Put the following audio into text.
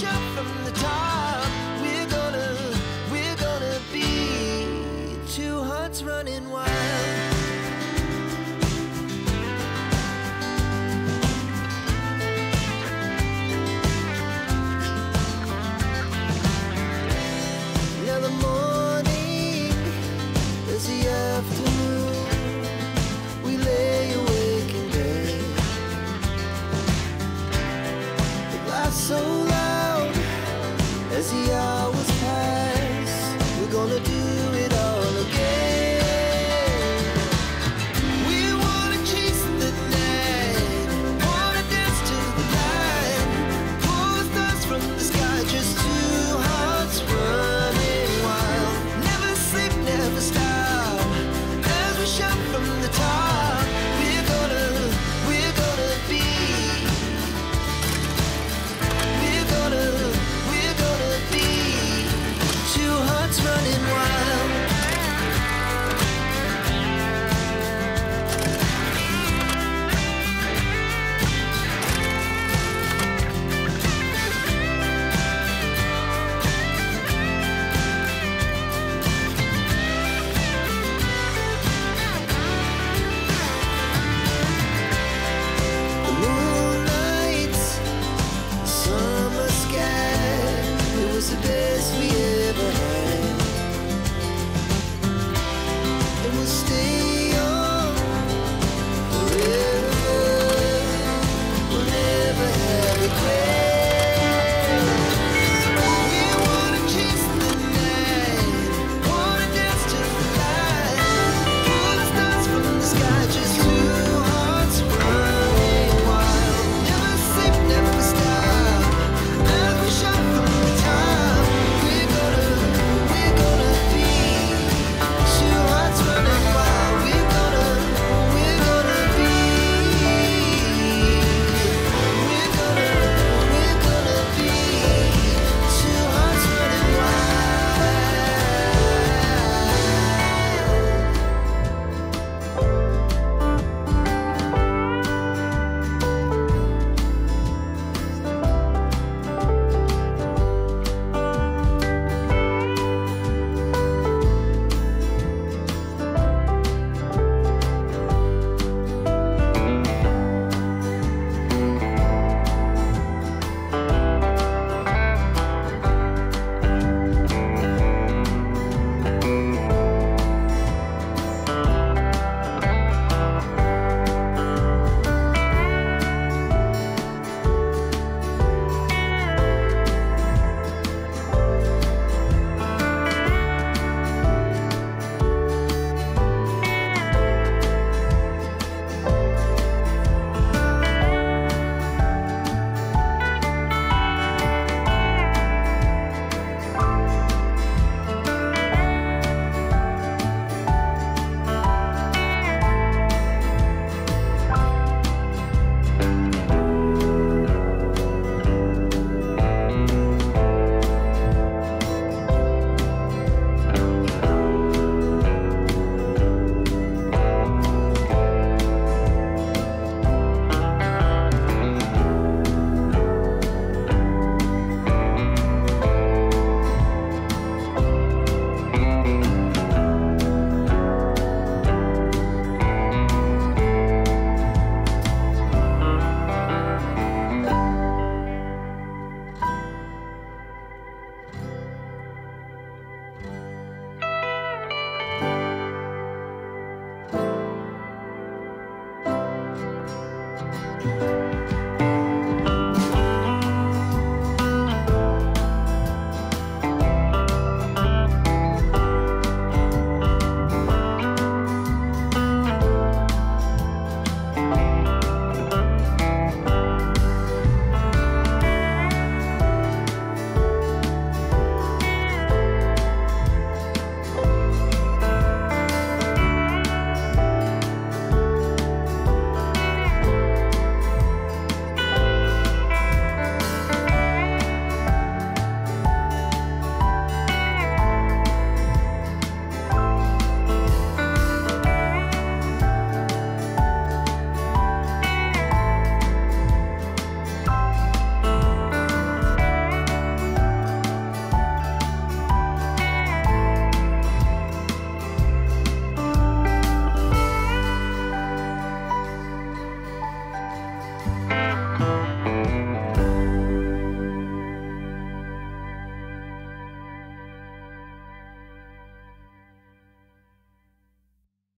As from the top,